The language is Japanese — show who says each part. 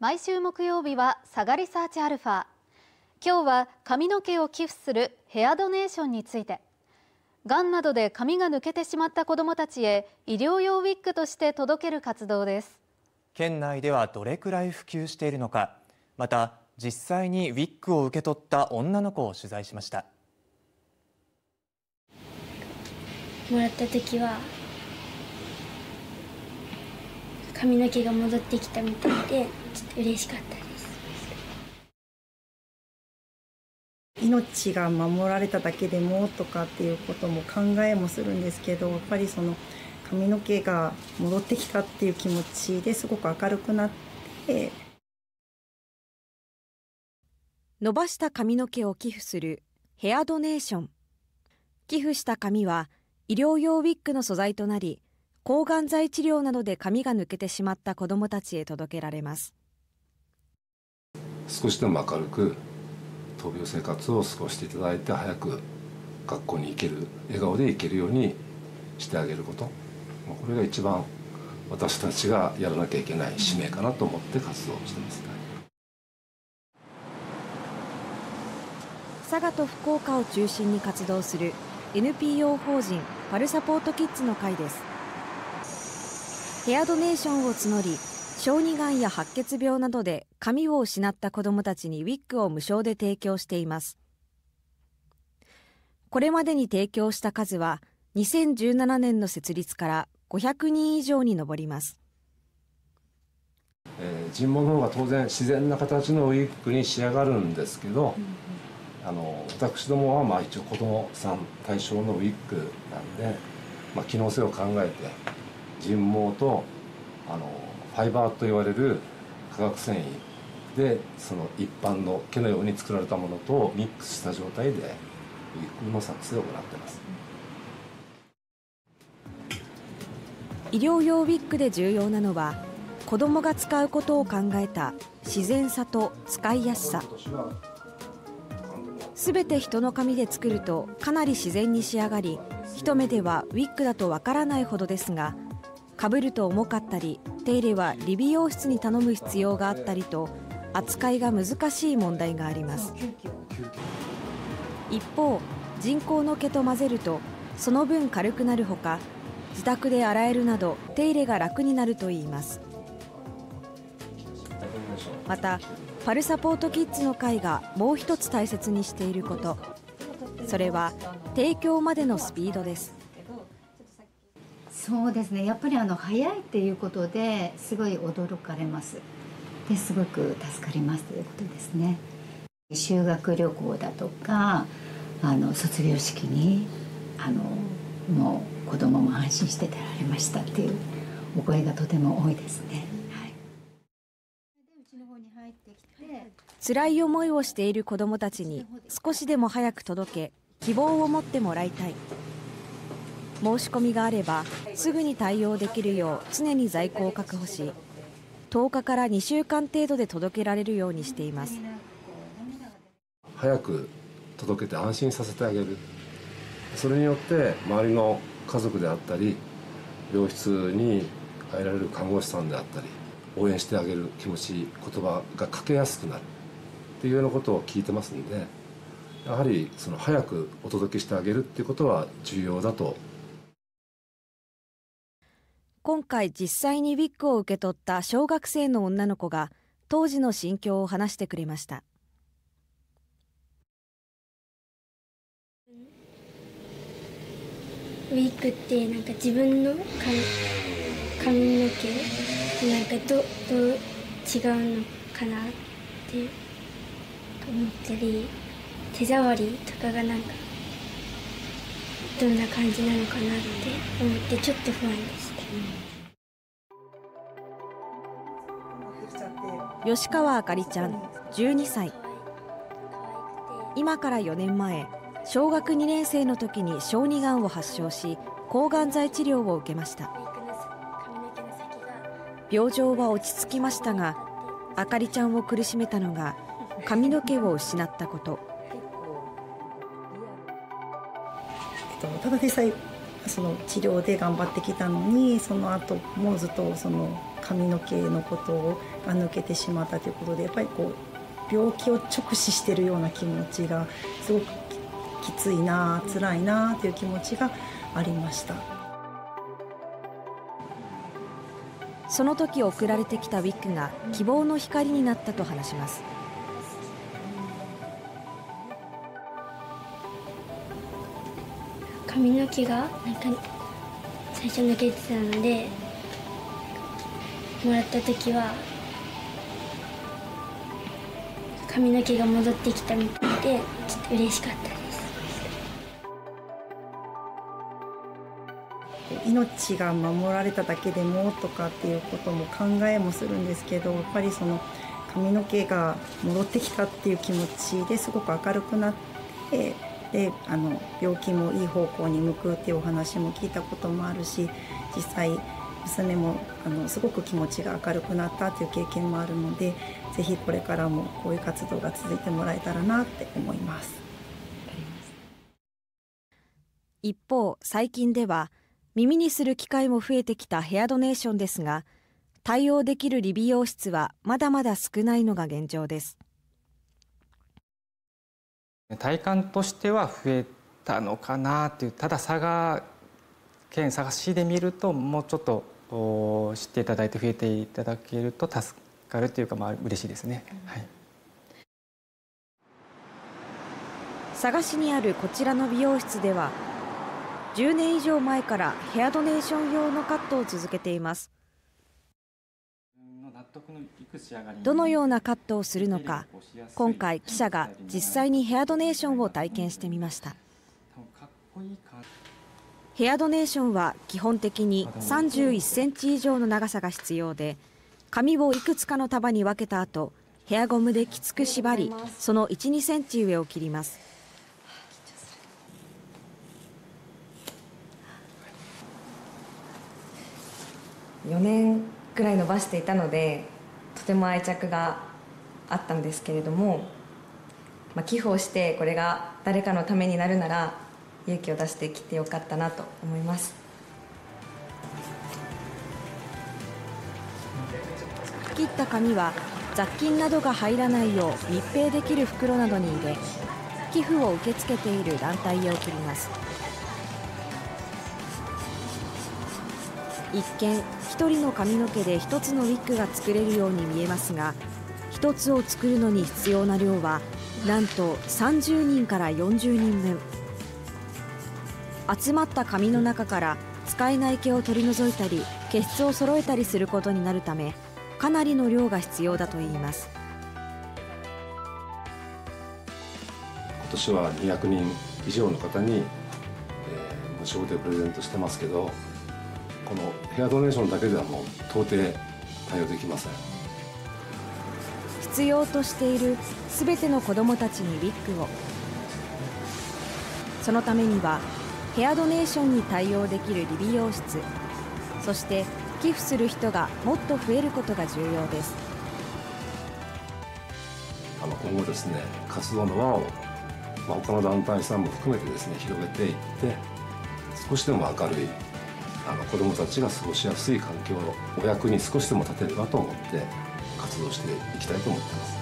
Speaker 1: 毎週木曜日はサガリサーチアルファ。今日は髪の毛を寄付するヘアドネーションについて。がんなどで髪が抜けてしまった子どもたちへ医療用ウィッグとして届ける活動です。
Speaker 2: 県内ではどれくらい普及しているのか。また実際にウィッグを受け取った女の子を取材しました。
Speaker 3: もらった時は髪の毛が戻ってきたみたいでちょっと嬉しかったです。
Speaker 4: 命が守られただけでもとかっていうことも考えもするんですけどやっぱりその髪の毛が戻ってきたっていう気持ちですごく明るくなって。
Speaker 5: 伸ばした髪の毛を寄付するヘアドネーション。寄付した髪は医療用ウィッグの素材となり抗がん剤治療などで髪が抜けてしまった子どもたちへ届けられます。
Speaker 6: 少しでも明るく闘病生活を過ごしていただいて早く学校に行ける笑顔で行けるようにしてあげること。これが一番私たちがやらなきゃいけない使命かなと思って活動してます、
Speaker 5: 佐賀と福岡を中心に活動する NPO 法人パルサポートキッズの会ですヘアドネーションを募り小児がんや白血病などで髪を失った子どもたちにウィッグを無償で提供しています。これまでに提供した数は2017年の設立から500人以上に上ります、
Speaker 6: えー、人毛の方が当然自然な形のウィッグに仕上がるんですけど、うん、あの私どもはまあ一応子どもさん対象のウィッグなんで、まあ、機能性を考えて人毛とあのファイバーと言われる化学繊維でその一般の毛のように作られたものとミックスした状態での作成を行ってます。
Speaker 5: 医療用ウィッグで重要なのは子どもが使うことを考えた自然さと使いやすさ。すべて人の髪で作るとかなり自然に仕上がり一目ではウィッグだとわからないほどですがかぶると重かったり手入れは理美容室に頼む必要があったりと扱いが難しい問題があります。一方人工の毛と混ぜるとその分軽くなるほか自宅で洗えるなど手入れが楽になるといいます。またパルサポートキッズの会がもう一つ大切にしていること。それは提供までのスピードです。
Speaker 7: そうですね。やっぱりあの早いっていうことですごい驚かれます。ですごく助かりますということですね。修学旅行だとかあの卒業式にあのもう子供も安心して出られましたっていうお声がとても多いですね、はい、
Speaker 5: 辛い思いをしている子どもたちに少しでも早く届け希望を持ってもらいたい申し込みがあればすぐに対応できるよう常に在庫を確保し10日から2週間程度で届けられるようにしています。
Speaker 6: 早く届けて安心させてあげる。それによって周りの家族であったり病室に入られる看護師さんであったり応援してあげる気持ち言葉がかけやすくなる。っていうようなことを聞いてますんでやはりその早くお届けしてあげるっていうことは重要だと
Speaker 5: 今回実際にウィッグを受け取った小学生の女の子が当時の心境を話してくれました
Speaker 3: ウィッグってなんか自分の髪の毛なんかどどう違うのかなって思ったり手触りとかがなんかどんな感じなのかなって思ってちょっと不安でした。
Speaker 5: 吉川あかりちゃん12歳。今から4年前小学2年生の時に小児がんを発症し抗がん剤治療を受けました。病状は落ち着きましたがあかりちゃんを苦しめたのが髪の毛を失ったこと
Speaker 4: ただでさえその治療で頑張ってきたのにその後もうずっとその髪の毛のことが抜けてしまったということでやっぱりこう病気を直視してるような気持ちがすごくきついな辛いなという気持ちがありました。
Speaker 5: その時送られてきたウィッグが希望の光になったと話します。
Speaker 3: 髪の毛がなんか最初抜けてたのでもらった時は髪の毛が戻ってきたみたいでちょっと嬉しかったです。
Speaker 4: 命が守られただけでもとかっていうことも考えもするんですけどやっぱりその髪の毛が戻ってきたっていう気持ちですごく明るくなってであの病気もいい方向に向くっていうお話も聞いたこともあるし実際娘もあのすごく気持ちが明るくなったという経験もあるのでぜひこれからもこういう活動が続いてもらえたらなって思います。
Speaker 5: 一方最近では耳にする機会も増えてきたヘアドネーションですが対応できる理美容室はまだまだ少ないのが現状です。
Speaker 8: 体感としては増えたのかなっていうただ佐賀県佐賀市で見るともうちょっと知っていただいて増えていただけると助かるというかまあ嬉しいですね、はい、
Speaker 5: 佐賀市にあるこちらの美容室では10年以上前からヘアドネーション用のカットを続けていますどのようなカットをするのか今回記者が実際にヘアドネーションを体験してみました。ヘアドネーションは基本的に31センチ以上の長さが必要で髪をいくつかの束に分けた後ヘアゴムできつく縛りその12センチ上を切ります。
Speaker 9: 4年くらい伸ばしていたのでとても愛着があったんですけれども、まあ、寄付をしてこれが誰かのためになるなら勇気を出してきてよかったなと思います。
Speaker 5: 切った紙は雑菌などが入らないよう密閉できる袋などに入れ寄付を受け付けている団体へ送ります。一見1人の髪の毛で1つのウィッグが作れるように見えますが1つを作るのに必要な量はなんと30人から40人分。集まった髪の中から使えない毛を取り除いたり毛質を揃えたりすることになるためかなりの量が必要だといいます。
Speaker 6: 今年は200人以上の方に、えー、無償でプレゼントしてますけどこのヘアドネーションだけではもう到底対応できません。
Speaker 5: 必要としているすべての子どもたちにウィッグを。そのためにはヘアドネーションに対応できる理美容室そして寄付する人がもっと増えることが重要です。
Speaker 6: あの今後ですね活動の輪を、まあ、他の団体さんも含めてですね広げていって少しでも明るいあの子どもたちが過ごしやすい環境をお役に少しでも立てればと思って活動していきたいと思っています。